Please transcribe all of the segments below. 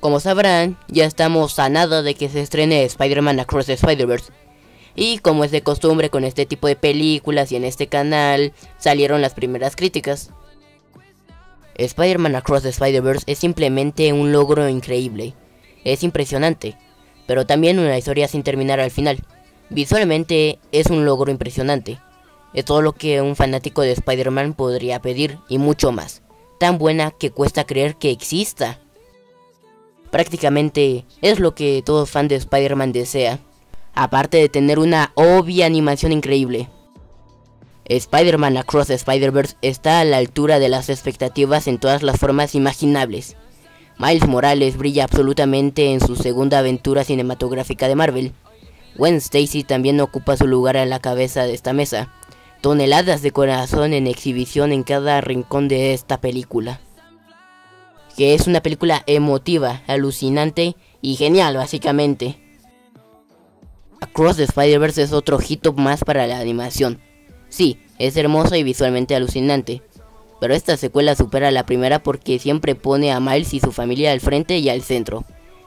Como sabrán, ya estamos a nada de que se estrene Spider-Man Across Spider-Verse. Y como es de costumbre con este tipo de películas y en este canal, salieron las primeras críticas. Spider-Man Across the Spider-Verse es simplemente un logro increíble. Es impresionante, pero también una historia sin terminar al final. Visualmente es un logro impresionante. Es todo lo que un fanático de Spider-Man podría pedir y mucho más. Tan buena que cuesta creer que exista. Prácticamente es lo que todo fan de Spider-Man desea, aparte de tener una obvia animación increíble. Spider-Man Across the Spider-Verse está a la altura de las expectativas en todas las formas imaginables. Miles Morales brilla absolutamente en su segunda aventura cinematográfica de Marvel. Gwen Stacy también ocupa su lugar en la cabeza de esta mesa. Toneladas de corazón en exhibición en cada rincón de esta película que es una película emotiva, alucinante y genial básicamente. Across the Spider-Verse es otro hito más para la animación. Sí, es hermosa y visualmente alucinante, pero esta secuela supera a la primera porque siempre pone a Miles y su familia al frente y al centro.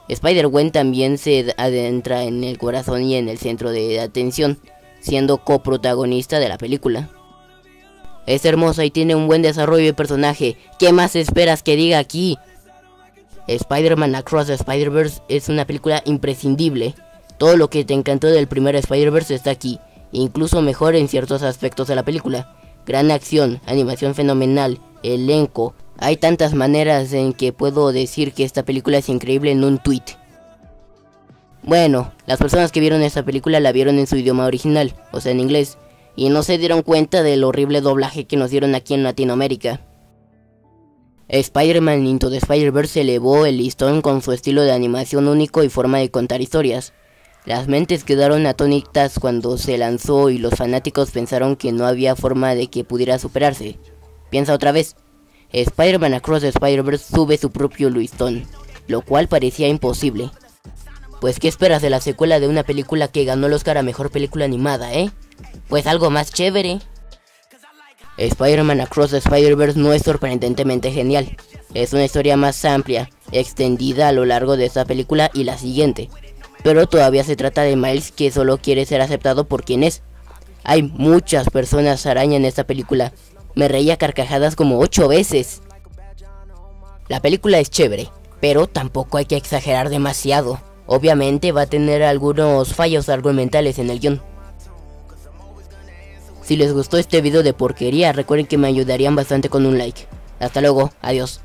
Spider-Gwen también se adentra en el corazón y en el centro de atención, siendo coprotagonista de la película. Es hermosa y tiene un buen desarrollo de personaje. ¿Qué más esperas que diga aquí? Spider-Man Across the Spider-Verse es una película imprescindible. Todo lo que te encantó del primer Spider-Verse está aquí, incluso mejor en ciertos aspectos de la película. Gran acción, animación fenomenal, elenco. Hay tantas maneras en que puedo decir que esta película es increíble en un tweet. Bueno, las personas que vieron esta película la vieron en su idioma original, o sea en inglés, y no se dieron cuenta del horrible doblaje que nos dieron aquí en Latinoamérica. Spider-Man Into the Spider-Verse elevó el listón con su estilo de animación único y forma de contar historias. Las mentes quedaron atónitas cuando se lanzó y los fanáticos pensaron que no había forma de que pudiera superarse. Piensa otra vez. Spider-Man Across Spider-Verse sube su propio listón, lo cual parecía imposible. Pues ¿qué esperas de la secuela de una película que ganó el Oscar a Mejor Película Animada, eh? Pues algo más chévere. Spider-Man Across Spider-Verse no es sorprendentemente genial. Es una historia más amplia, extendida a lo largo de esta película y la siguiente. Pero todavía se trata de Miles que solo quiere ser aceptado por quien es. Hay muchas personas araña en esta película. Me reía carcajadas como 8 veces. La película es chévere, pero tampoco hay que exagerar demasiado. Obviamente va a tener algunos fallos argumentales en el guion. Si les gustó este video de porquería, recuerden que me ayudarían bastante con un like. Hasta luego, adiós.